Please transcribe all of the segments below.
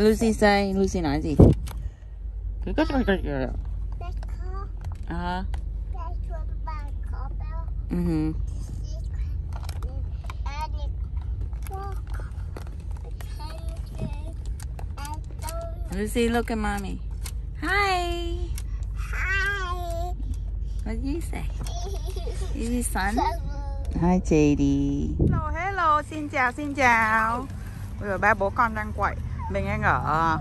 Lucy say? Lucy nói gì? Cứ cất cất cất cất. À. Mhm. Lucy, look at mommy. Hi. Hi. What did you say? Is it sun? Hi JD. Hello, hello, xin chào, xin chào. Bây giờ ba bố con đang quậy. Mình đang ở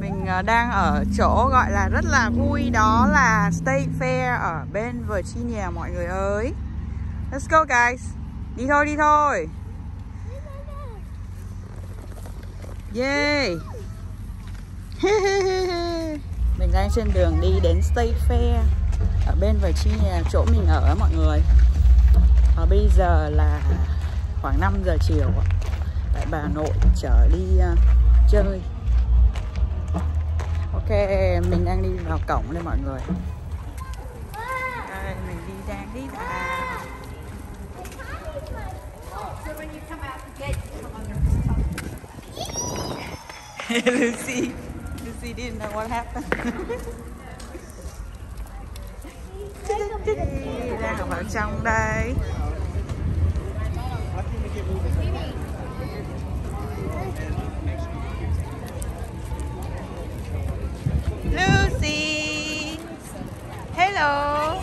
mình ờ, đang ở chỗ gọi là rất là vui đó là State Fair ở bên Virginia mọi người ơi. Let's go guys. Đi thôi, đi thôi. Yay. mình đang trên đường đi đến State Fair ở bên Virginia chỗ mình ở mọi người và bây giờ là khoảng 5 giờ chiều tại bà nội chở đi uh, chơi. Ok, mình đang đi vào cổng đây mọi người. Đây, mình đi đang đi vào Lucy Lucy didn't know what happened đang ở vào trong đây. Hello.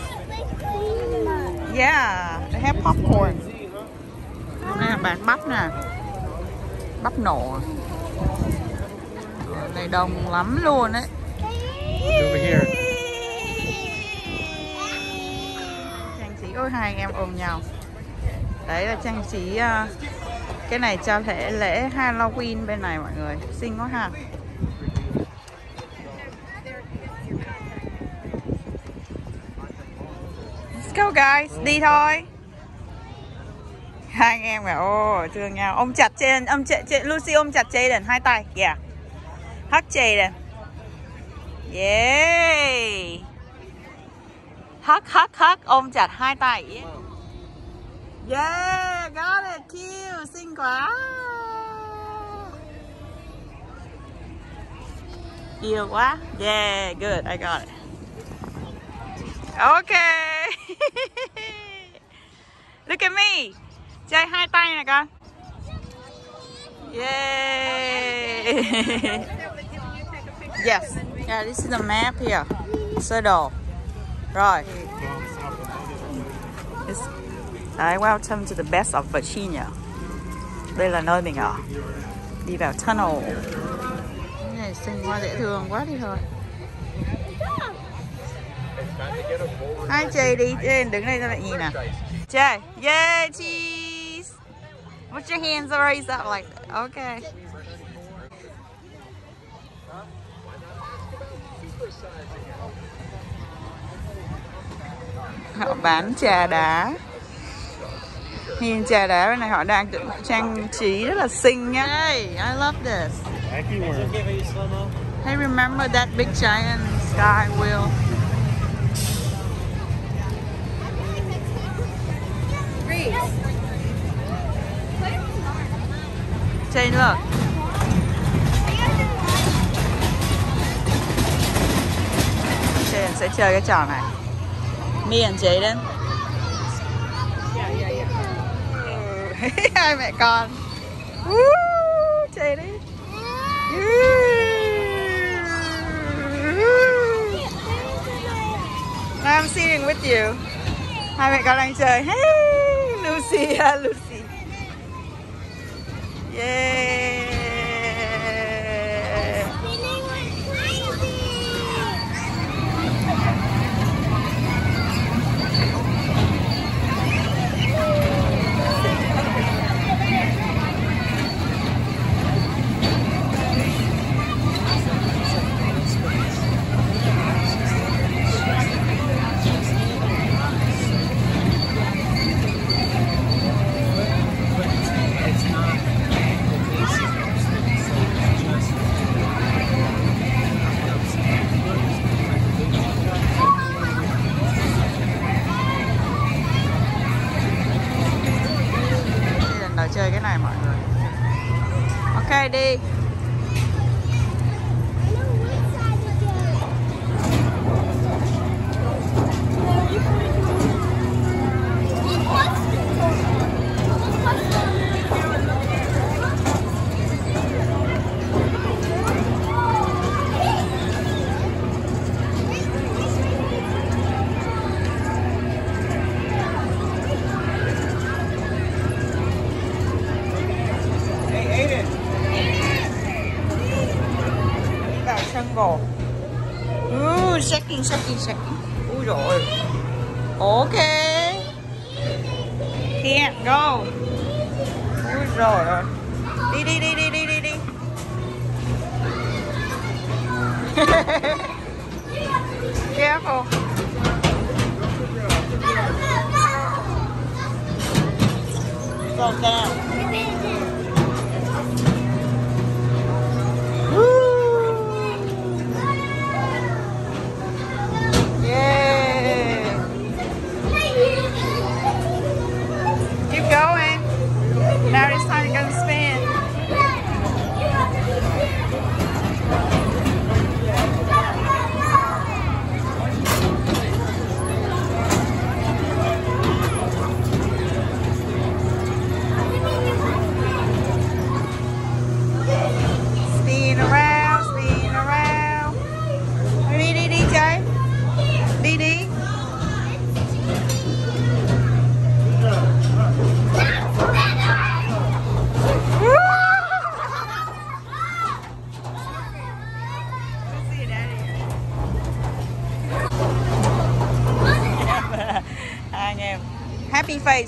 Yeah they have popcorn. Là bán bắp nè. Bắp nổ. Đây đông lắm luôn đấy Over here. trang trí ôi hai anh em ôm nhau. Đấy là trang trí ờ, cái này cho lễ lễ Halloween bên này mọi người. Xinh quá ha Let's guys. Đi thôi. Hai anh em cả ô thương nhau. Ôm chặt trên ôm chặt trên Lucy ôm chặt Jaden hai tay. Yeah. Hug Jaden yeah. Hắc hắc hắc ôm chặt hai tay. Yeah, got it, cute, xinh quá. Yêu quá. Yeah, good, I got it. Okay. Look at me. Chơi hai tay nè con. Yay! Yes. Yeah, this is the map here. Sơ đồ. Rồi. It's Đấy, welcome to the best of Virginia. Đây là nơi mình ở. Đi vào tunnel. Cái này xinh quá dễ thương quá đi thôi. Hai chị đi trên đứng đây ra lại nhìn nè Chơi Yeah cheese Put your hands raised up like that Okay Họ bán trà đá Nhìn trà đá bên này họ đang trang trí rất là xinh nhá. Hey, I love this. Hey, remember that big giant sky wheel? Đây nữa. Jane sẽ chơi cái trò này. Me chế Jaden. hai mẹ con. Woo, chơi đi I'm sitting with you. Hai mẹ con đang chơi. Hey Lucy à, Lucy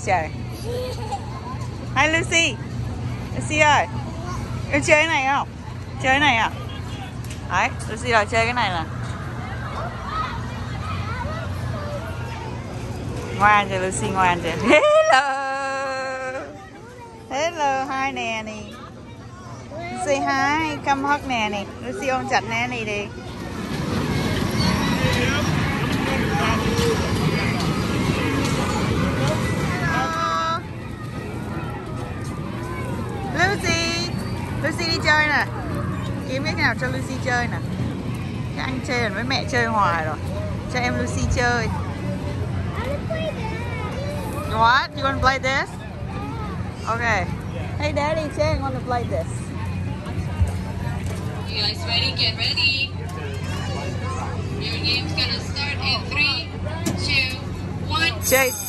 chơi, trời. Hi Lucy. Lucy ơi Em chơi cái này không? Chơi cái này à? Đấy, Lucy là chơi cái này nè. Ngoan cho Lucy ngoan cho Hello. Hello, hi Nanny Say hi, come hug Nanny Lucy ôm chặt Nanny đi. Lucy đi chơi nè Kiếm cái nào cho Lucy chơi nè Cái anh chơi với mẹ chơi hoài rồi Cho em Lucy chơi What? You want to play this? Okay. Hey, Daddy, Chang want to play this. You guys ready? Get ready. Your game's gonna start in three, two, one. Chase.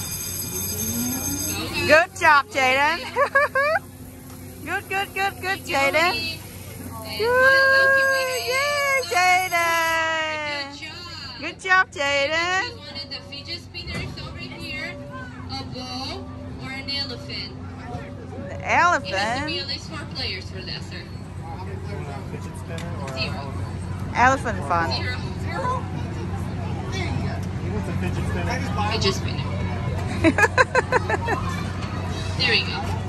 Go, guys. Good job, Jaden. good, good, good, good, Jaden. Joey. Good. Yeah, is- Jaden. Good job. Good job, Choose Jaden. one of the fidget spinners over here, a ball, or an elephant. The elephant? It has to be at least four players for that, sir. Fidget spinner or a Zero. Elephant fun. Zero. What's a fidget spinner? Fidget spinner. There we go.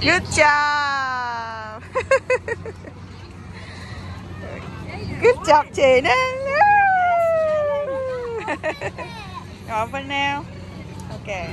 Good job. Good job, Jaden. Rồi bên nào? Okay.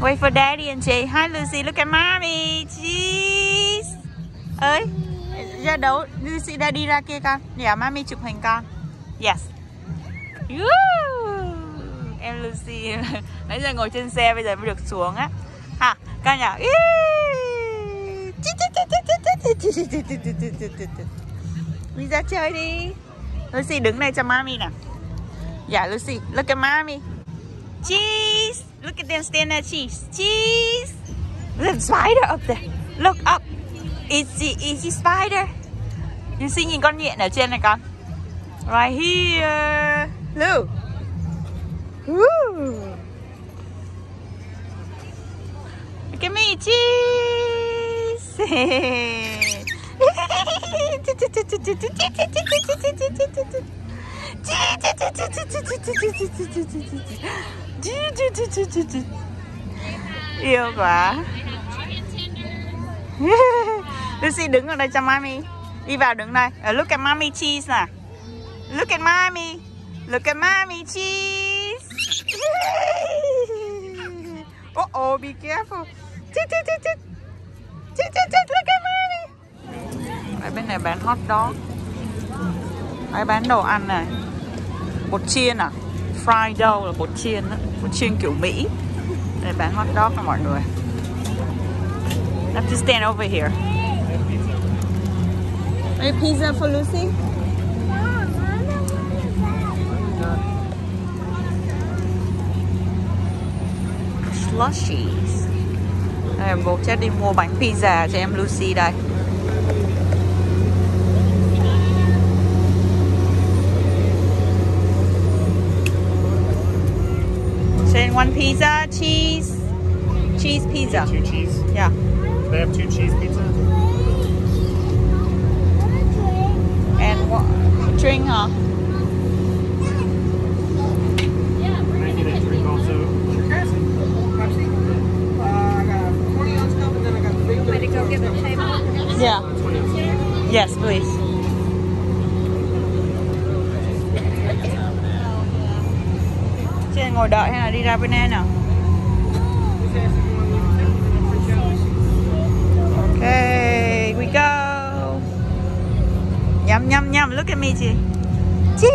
Wait for daddy and Jay. Hi Lucy, look at mommy. Cheese. Ơi, ra đấu. Lucy đã đi ra kia con. Dạ, mommy chụp hình con. Yes. Woo! Em Lucy nãy giờ ngồi trên xe bây giờ mới được xuống á. Ha, Con nhỏ. Đi ra chơi đi. Lucy đứng đây cho mommy nè. Dạ Lucy, look at mommy. Cheese. Look at them stand there, cheese. Cheese. There's a spider up there. Look up. Is the the spider? Lucy nhìn con nhện ở trên này con. Right here. Look. Woo. Look at me, cheese. Yêu quá. Lucy đứng ở đây cho mommy. Đi vào đứng đây. Uh, look at mommy cheese nè. Look at mommy. Look at mommy cheese. oh oh, be careful. Look at mommy. Ở bên này bán hot dog. Đây bán đồ ăn này. Bột chiên à? Fried dough là bột chiên đó. Bột chiên kiểu Mỹ. Đây bán hot dog cho mọi người. I have to stand over here. A pizza for Lucy? Slushies. Đây, bố chắc đi mua bánh pizza cho em Lucy đây. One pizza, cheese, cheese pizza. Two cheese. Yeah. They have two cheese pizzas. And what, drink, huh? And I need a drink also. Yeah. Yes, please. Ngồi đợi hay là đi ra bên đây nào? Okay, we go. Nhâm nhâm nhâm, look at me chị. Chi,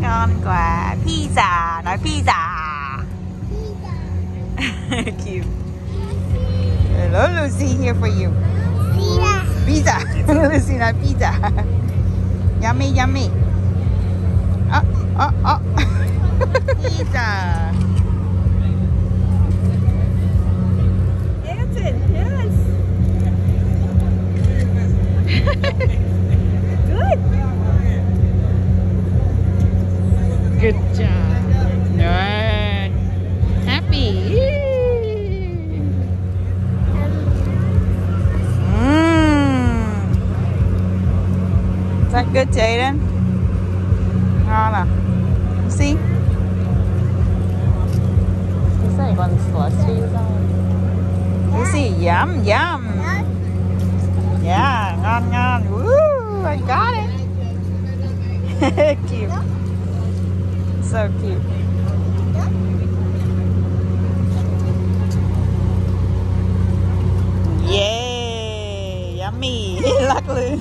ngon quá. Pizza, nói pizza. Cute. Hello, Lucy, here for you. Pizza. Lucy, not pizza. yummy, yummy. Oh, oh, oh. Pizza. Dancing, yes. Good. Good job. Good. Happy. Mmm. Is that good, Jaden? Ngon à? See? Còn slushy sao? Lucy, yum, yum. Yeah, ngon, ngon. Woo, I got it. cute. So cute. Yay, yummy. Luckily.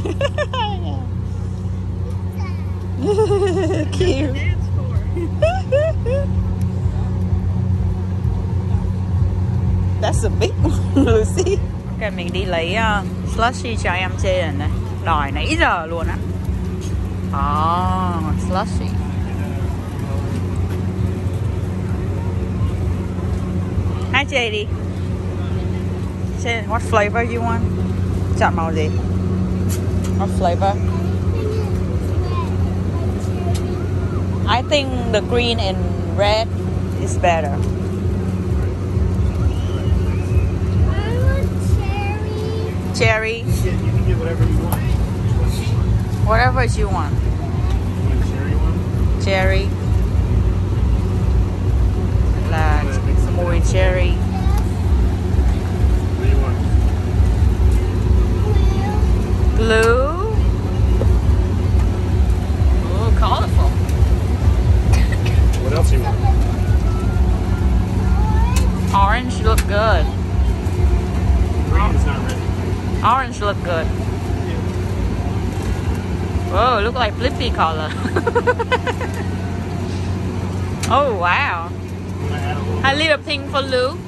cute. That's a big one, Lucy. Ok, mình đi lấy uh, slushy cho em trên này. Đòi nãy giờ luôn á. Oh, slushy. Hi, JD. Say, what flavor you want? Chọn màu gì? What flavor? I think the green and red is better. cherry. You can get whatever you want. Whatever you want. Want cherry one? Cherry. Large. Some more cherry. What do you want? Blue. Flippy color. oh wow. A little pink for Lou.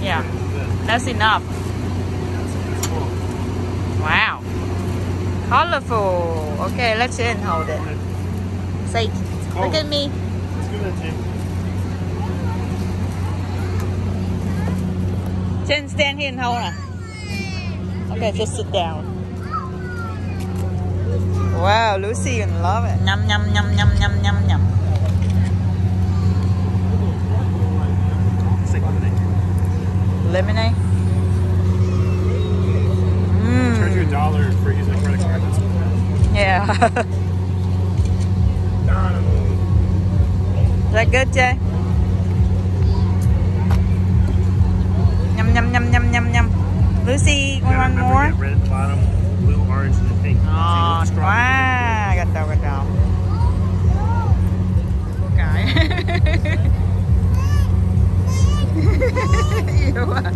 Yeah, that's enough. Wow. Colorful. Okay, let's in hold it. Say, look at me. Jen, stand here and hold on. Okay, just sit down. Wow, Lucy, you love it. Yum, yum, yum, yum, yum, yum, yum. Lemonade. Lemonade. Charge you a dollar for using a credit card. That's what Yeah. Is that good, Jay? Yum, yum, yum, yum, yum, yum. Lucy, You you gotta want more? Orange, and then pink. Oh, See, look strong. wow. Gật đầu, gật đầu. Cô cái. Yêu à.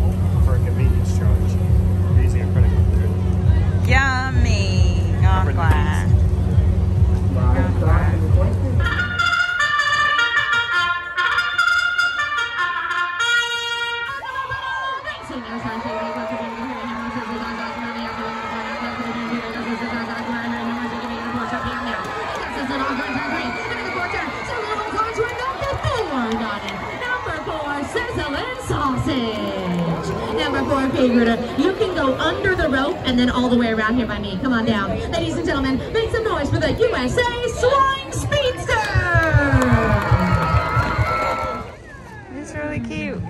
Cô favorite. You can go under the rope and then all the way around here by me. Come on down. Ladies and gentlemen, make some noise for the USA Swine Speedster! It's really cute.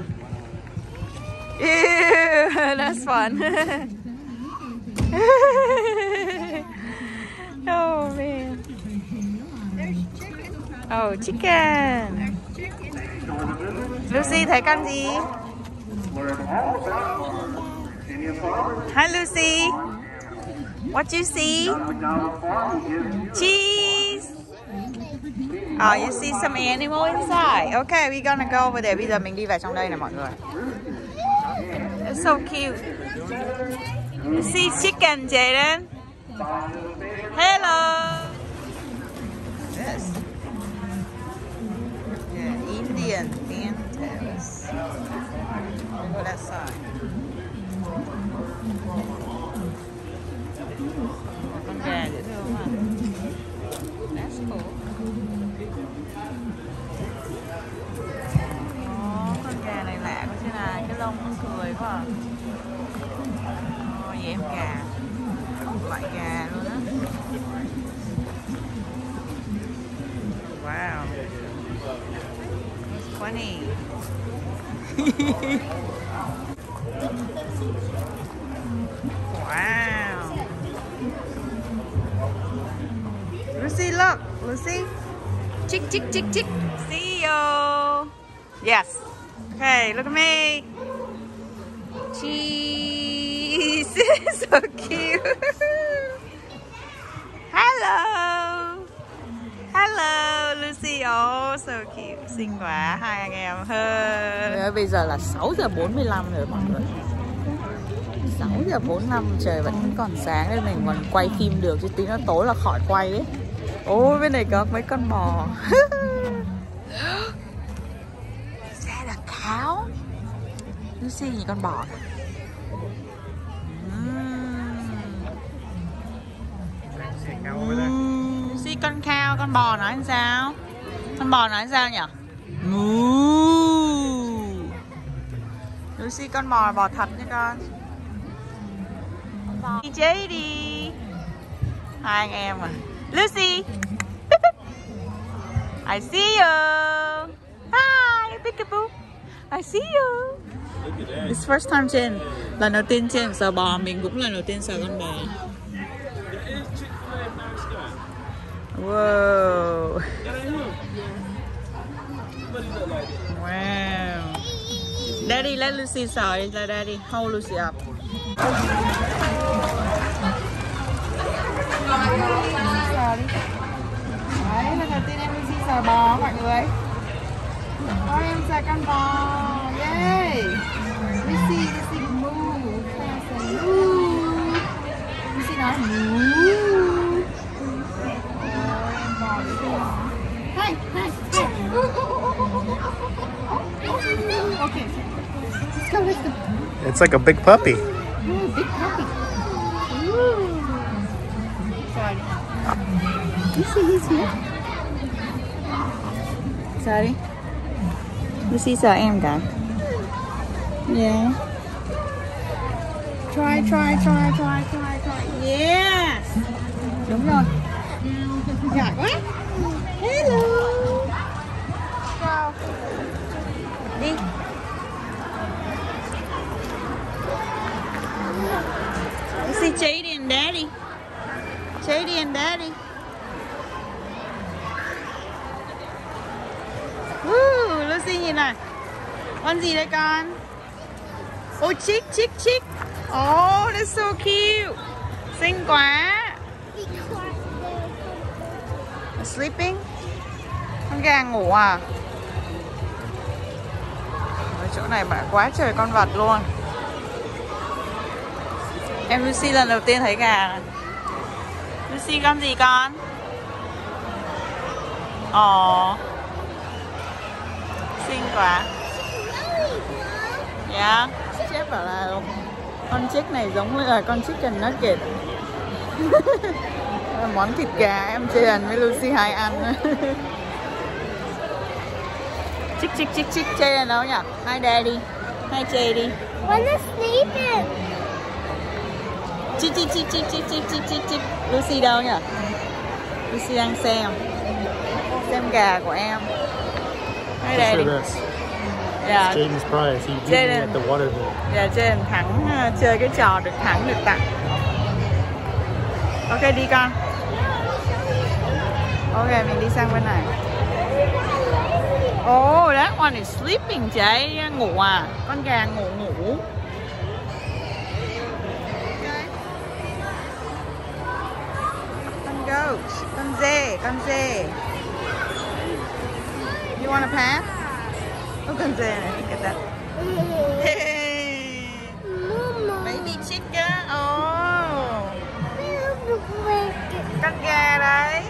Ew, that's fun. oh man. Oh, chicken. Lucy thấy con gì? Hi Lucy. What you see? Cheese. Oh, you see some animal inside. Okay, we're gonna go over there. Bây giờ mình đi vào trong đây nè mọi người. It's so cute. You see chicken, Jaden? Hello. Yes. Yeah, Indian fantails. Go oh, that side. Dạ, dạ, gà dễ thương à. That's cool. Oh con gà này lạ quá chứ là cái lông nó cười quá à. Ồ, vậy em gà. Loại gà luôn á. Wow. It's funny. wow. Lucy, look. Lucy. Chick, chick, chick, chick. See you. Yes. Okay, look at me. Cheese. so cute. Hello. Hello, Lucy. Oh, so cute. Xinh quá, hai anh em hơn. Bây giờ là 6 giờ 45 rồi mọi người. 6 giờ 45 trời vẫn còn sáng nên mình còn quay phim được chứ tí nó tối là khỏi quay ấy. Ôi bên này có mấy con bò. That a cow? Lucy nhìn con bò Lucy con cow, con bò nói sao? Con bò nói sao nhỉ? Lucy con bò là bò thật nha con. Đi chế đi. Hai anh em à. Lucy. I see you. Hi, peekaboo. I see you. It's first time trên lần đầu tiên trên sờ bò mình cũng lần đầu tiên sờ con bò Wow Wow Daddy let Lucy sờ là Daddy hold Lucy up đi. Đấy lần đầu tiên em sờ bò mọi người. Ôi em con bò. Yay! Lucy move Move Lucy nói move Ôi em bò Hey, hey, hey Okay Let's go, let's go. It's like a big puppy. Big puppy. Ooh. Sorry. You see he's here. Sorry. You see sợ em cả. Yeah. Try, try, try, try, try, try. Yes. Đúng rồi. Giỏi quá. Con gì đây con? Oh, chích chích chích. Oh, that's so cute. Xinh quá. Sleeping? Con gà ngủ à? Ở chỗ này bả quá trời con vật luôn. Em Lucy lần đầu tiên thấy gà này. Lucy con gì con? Ồ Xinh quá Dạ Chef bảo là con chiếc này giống như là con chicken nugget Món thịt gà em Jane với Lucy hai ăn Chick chick chick chick Jane đâu nhỉ? Hi daddy Hi JD When they're sleeping. Chích chích chích chích chích chích chích chích chích Lucy đâu nhỉ? Lucy đang xem Xem gà của em Hi For daddy this. Dạ, Jaden's prize. He beat me Jaden. at the water bowl. dạ trên thắng ờ, chơi cái trò được thắng được tặng Ok đi con Ok mình đi sang bên này Oh, that one is sleeping chị Ngủ à Con gà ngủ ngủ Con goat Con dê Con dê You wanna pat? Oh, con dê này Look at that Hey, Mama. baby chicken. Oh, con gà đấy.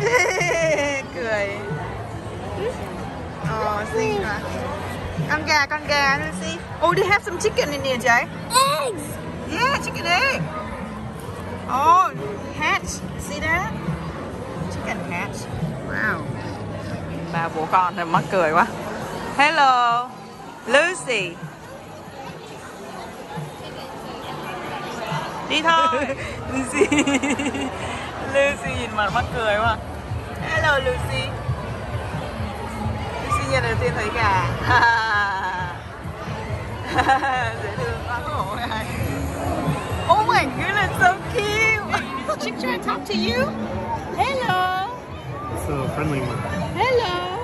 Cười. Oh, xinh quá. Con gà, con gà, Lucy. Oh, they have some chicken in here, Jay. Eggs. Yeah, chicken egg. Oh, hatch. See that? Chicken hatch. Wow. Ba bố con thì mắc cười quá. Hello, Lucy. Đi thôi. Lucy. Lucy nhìn mặt mắc cười quá. Hello, Lucy. Lucy nhận đầu tiên thấy gà. Dễ thương quá khổ này. Oh my goodness, so cute. Chick trying to talk to you? Hello. It's a friendly one. Hello.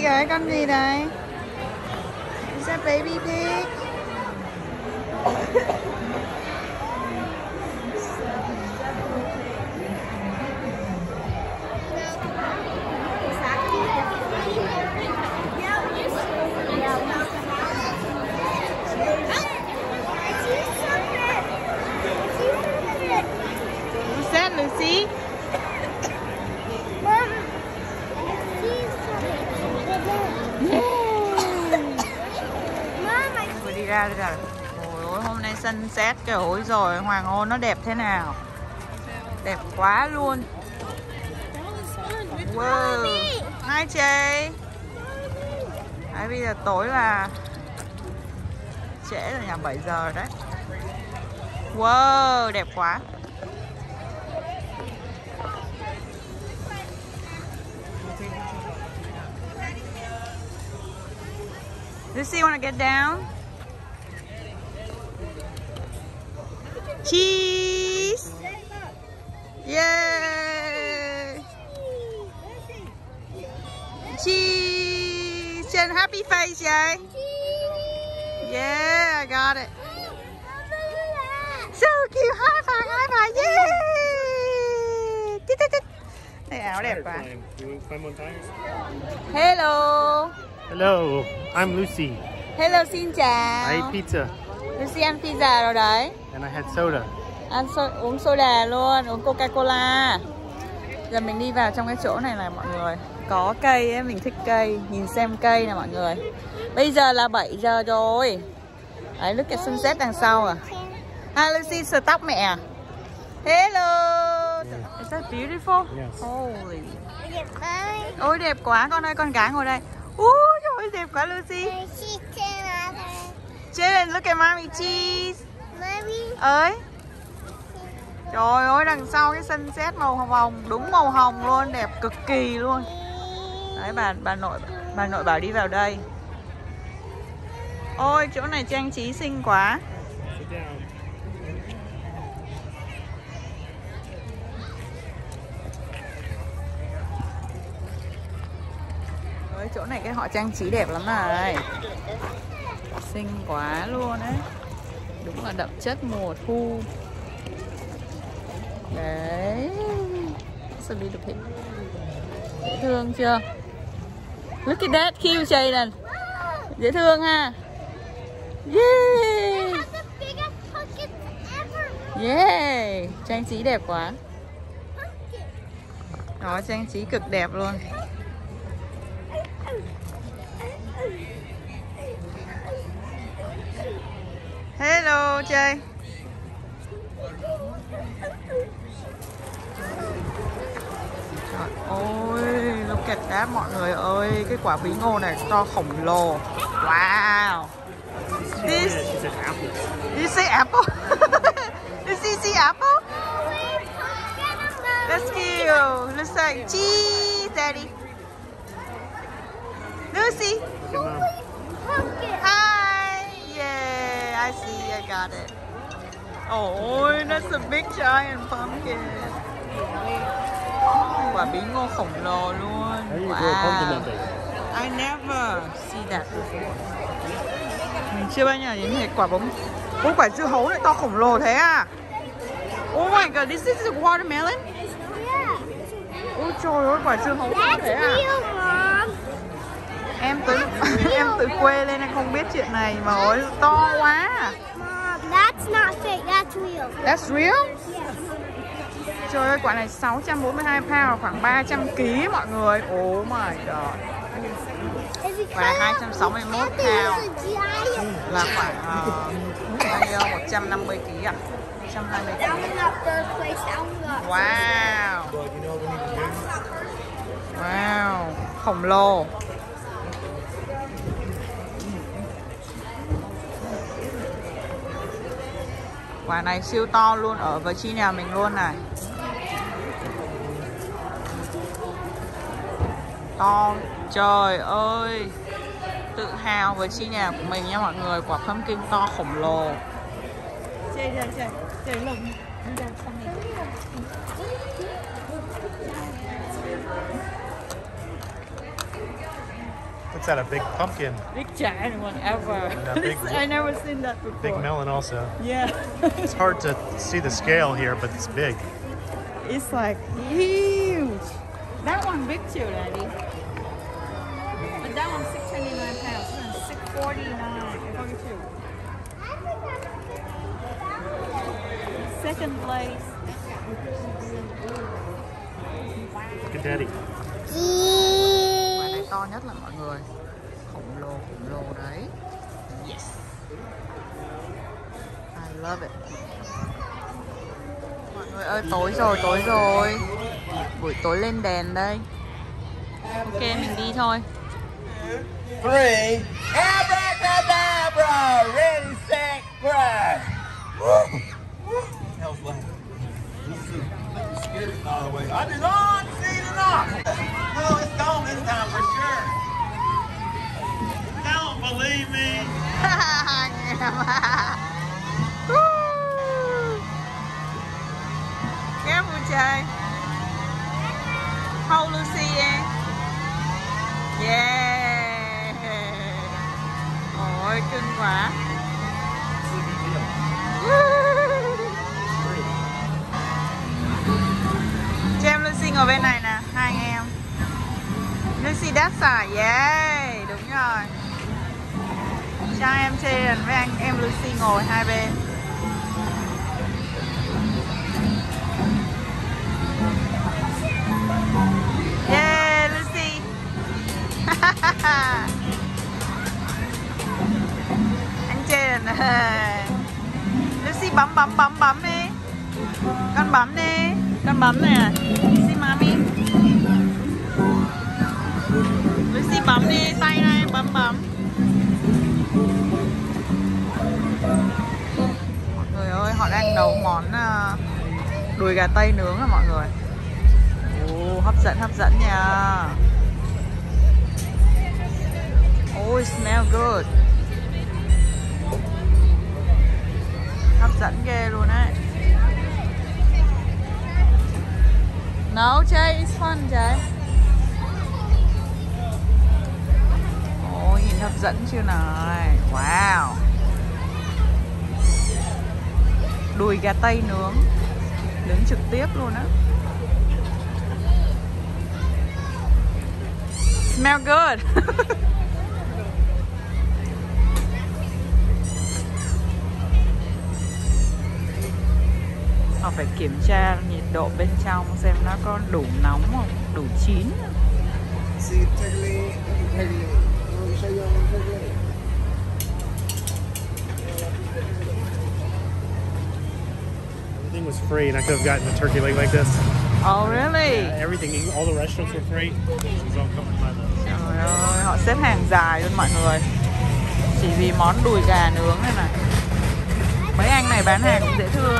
Gì vậy? Con gì đây? Is that baby pig? ra đây là Ôi ôi hôm nay sân xét trời ôi rồi hoàng hôn nó đẹp thế nào? Đẹp quá luôn. Wow. Hai chị. Đấy, bây giờ tối là trễ rồi nhà 7 giờ đấy. Wow đẹp quá. Lucy, wanna get down? Cheese! Yay! Cheese! Trên happy face vậy? Yeah, I got it. So cute, high five, high five. You want to climb on tires? Hello! Hello, I'm Lucy. Hello, xin chào. I ate pizza Lucy ăn pizza rồi đấy. and I had soda. Ăn so, uống soda luôn, uống Coca-Cola. Giờ mình đi vào trong cái chỗ này này mọi người. Có cây ấy, mình thích cây. Nhìn xem cây nè mọi người. Bây giờ là 7 giờ rồi. Đấy, look at sunset đằng sau à. Hi Lucy, sờ tóc mẹ à? Hello. Is that beautiful? Yes. Holy. Ôi đẹp quá, con ơi, con gái ngồi đây. Ui, trời ơi, đẹp quá Lucy. Jalen, look at mommy cheese. ơi. Trời ơi đằng sau cái sunset màu hồng hồng Đúng màu hồng luôn Đẹp cực kỳ luôn. Đấy bà bà nội bà nội bảo đi vào đây. Ôi chỗ này trang trí xinh quá. Ôi chỗ này cái họ trang trí đẹp lắm này Xinh quá luôn đấy Đúng là đậm chất mùa thu. Đấy. It's a little pig Dễ thương chưa? Look at that cute Jaden Dễ thương ha. Yeah Yeah Trang trí đẹp quá. Đó trang trí cực đẹp luôn Hello chơi Trời ơi Look at that mọi người ơi Cái quả bí ngô này to khổng lồ Wow This apple. You say apple? you see, see apple? That's cute. Looks like cheese, Daddy. Lucy. Look at mom. Hi. Yeah, I see. I got it. Oh, that's a big giant pumpkin. Quả bí ngô khổng lồ luôn. Wow. I never see that before. Mình chưa bao giờ nhìn thấy quả bóng Ôi quả dưa hấu lại to khổng lồ thế à Oh my god, this is a watermelon Ôi trời ơi, quả dưa hấu to thế à Em từ em từ quê lên em không biết chuyện này mà ôi to quá That's not fake, that's real. That's real? Trời ơi, quả này 642 pound, khoảng 300 kg mọi người Oh my god Quả này 261 Anthony was pound giant. Là khoảng uh, bao nhiêu? 150 kg à? 120 kg. Wow Wow Khổng lồ Quả này siêu to luôn, Ở Virginia mình luôn này. To, Trời ơi. Tự hào với chi nhà của mình nha mọi người, Quả pumpkin to khổng lồ. Chơi chơi chơi Chơi lùng. What's that? A big pumpkin. Big giant one ever. Yeah, big- This- I never seen that before. Big melon also. Yeah. It's hard to see the scale here, but it's big. it's like huge. That one big too, Daddy. But that one's 629 pounds. 649. 42. Second place. Look at daddy. To nhất là mọi người. Khổng lồ, khổng lồ đấy. Yes. I love it. Mọi người ơi, tối rồi, tối rồi. Buổi tối lên đèn đây. Ok, mình đi thôi. three. Abracadabra! Ready, set, grab! Scared all the way. I did not see it enough. No, it's gone this time for sure. Believe me. Hold Lucy in. Yeah Ôi cưng quá Cho em Lucy ngồi bên này Lucy đáp xài Yeah Đúng rồi Cho em trên với anh em Lucy ngồi hai bên Yeah, Lucy. Anh trên Lucy bấm bấm bấm bấm đi. Con bấm đi. Con bấm nè. Bấm đi, tay này bấm bấm. Mọi người ơi, họ đang nấu món ờ, đùi gà tây nướng à mọi người. Ồ, hấp dẫn hấp dẫn nha Oh, it smell good Hấp dẫn ghê luôn đấy No, chơi, it's fun, chơi hấp dẫn chưa này? Wow. Đùi gà tây nướng. Nướng trực tiếp luôn á. Smell good. Họ phải kiểm tra nhiệt độ bên trong xem nó có đủ nóng không, đủ chín. See, take a leg. Take a leg. Let me show you how to take a leg. Everything was free, and I could have gotten a turkey leg like this. Oh really? Yeah, everything, all the restaurants were free. Trời ơi, họ xếp hàng dài luôn mọi người. Chỉ vì món đùi gà nướng này này. Mấy anh này bán hàng cũng dễ thương.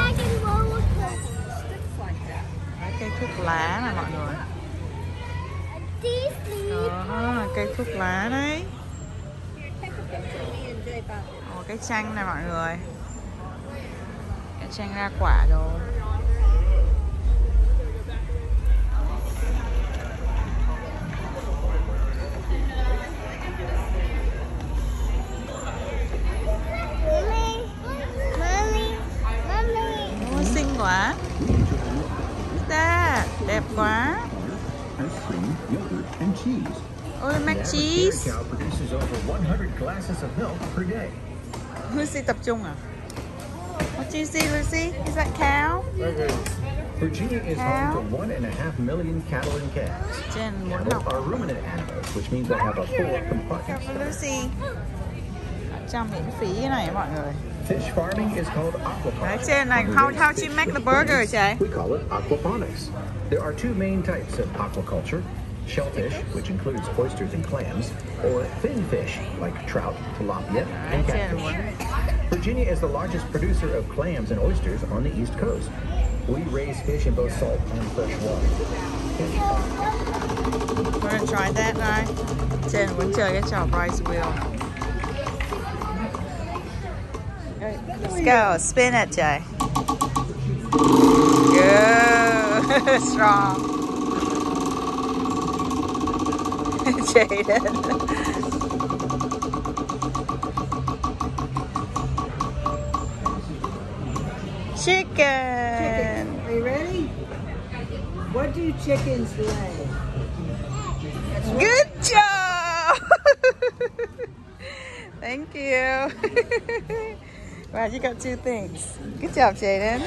Mấy cây thuốc lá này mọi người. Đó, cây thuốc lá đấy. Ồ, cái chanh này mọi người. Chanh ra quả rồi. Ô, xinh quá. Ta, đẹp quá. Ôi, mac cheese. dairy cow produces over 100 glasses of milk per day. Lucy tập trung à? Do you see, Lucy? Is that cow? Virginia is Cow? home to one and a half million cattle and calves. Muốn Cattle are ruminant animals, which means they have a full compartment. Lucy. Cho miễn phí này mọi người. Fish farming is called Đấy, aquaponics. trên này, We how, raise how fish you make the with burger, plants. We call it aquaponics. There are two main types of aquaculture. Shellfish, which includes oysters and clams, or fin fish, like trout, tilapia, and catfish. Virginia is the largest producer of clams and oysters on the East Coast. We raise fish in both salt and fresh water. We're gonna try that này. Trên muốn chơi cái trò prize wheel. Let's go, spin it, Jay. Good, strong. Jaden. Chicken. chicken. Are you ready? What do chickens lay? Good job. Thank you. wow, you got two things. Good job, Jaden.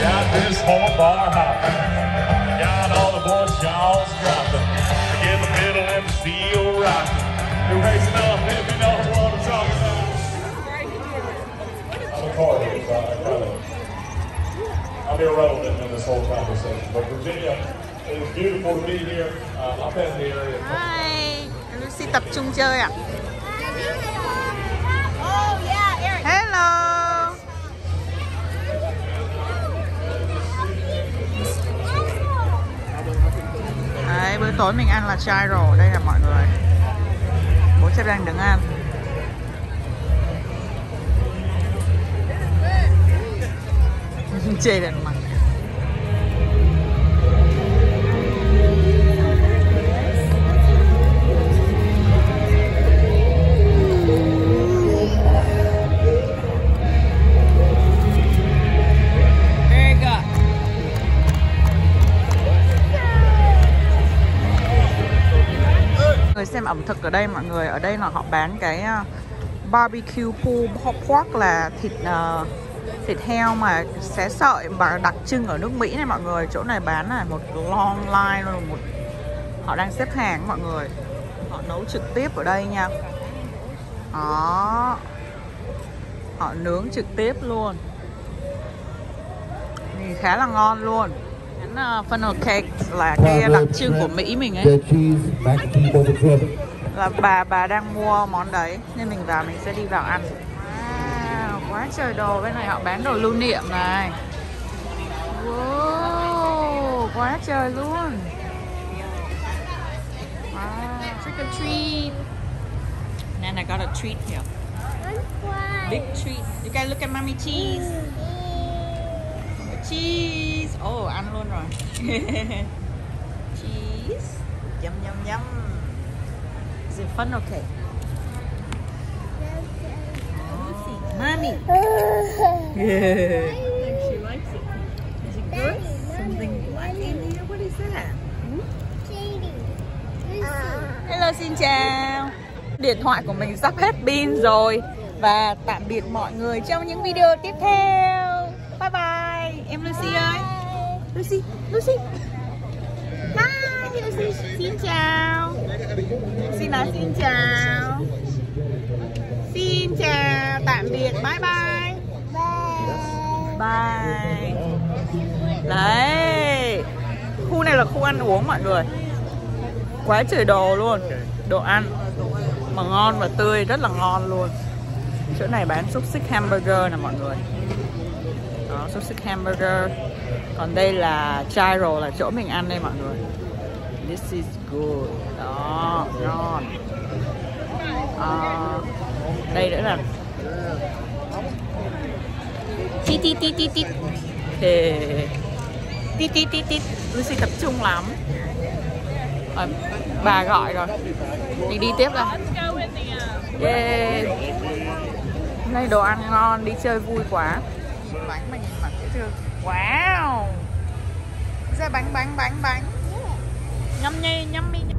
Got this whole bar hopping. Got all the boys' dropping. Get the middle and the steel rocking. You're raising up if you know what I'm talking about. I'm a car so I kind of, I'm irrelevant in this whole conversation. But Virginia, it was beautiful to be here. Uh, I've been in the area. Hi. Lucy tập trung chơi ạ. Oh Đấy, bữa tối mình ăn là chai rồi Đây là mọi người. bố sếp đang đứng ăn chê đẹp mặt người xem ẩm thực ở đây mọi người ở đây là họ bán cái ờ, barbecue pulled pork là thịt uh, thịt heo mà xé sợi và đặc trưng ở nước Mỹ này mọi người. Chỗ này bán là một long line luôn một họ đang xếp hàng mọi người. Họ nấu trực tiếp ở đây nha. Đó. Họ nướng trực tiếp luôn. Thì khá là ngon luôn. Món funnel cake là cái đặc trưng của Mỹ mình ấy. là bà bà đang mua món đấy nên mình vào mình sẽ đi vào ăn. Wow, quá trời đồ bên này họ bán đồ lưu niệm này. Wow, quá trời luôn. Wow, trick or treat. I got a treat here. Big treat. You guys look at mommy cheese cheese. Oh ăn luôn rồi. Cheese. Yum yum yum. Is it fun? Okay. Mommy. Yeah She likes it. Is it good? Something black in here? What is that? hello xin chào. Điện thoại của mình sắp hết pin rồi. Và tạm biệt mọi người trong những video tiếp theo. Bye bye Lucy ơi. Lucy Lucy. Hi Lucy. Xin chào. Xin nói xin chào. Xin chào. Tạm biệt. Bye bye. Bye. Đấy. Khu này là khu ăn uống mọi người. Quá trời đồ luôn. Đồ ăn mà ngon và tươi rất là ngon luôn. Chỗ này bán xúc xích hamburger nè mọi người đó xúc xích hamburger. Còn đây là gyro là chỗ mình ăn đây mọi người. This is good. Đó ngon. À, đây nữa là tít tít tít tít tít. Tít tít tít tít. Lucy tập trung lắm. À, bà gọi rồi. Mình đi tiếp rồi yeah Hôm nay đồ ăn ngon đi chơi vui quá bánh mà nhìn mặt dễ thương wow! Ra bánh bánh bánh bánh. Nhâm nhi, nhâm mi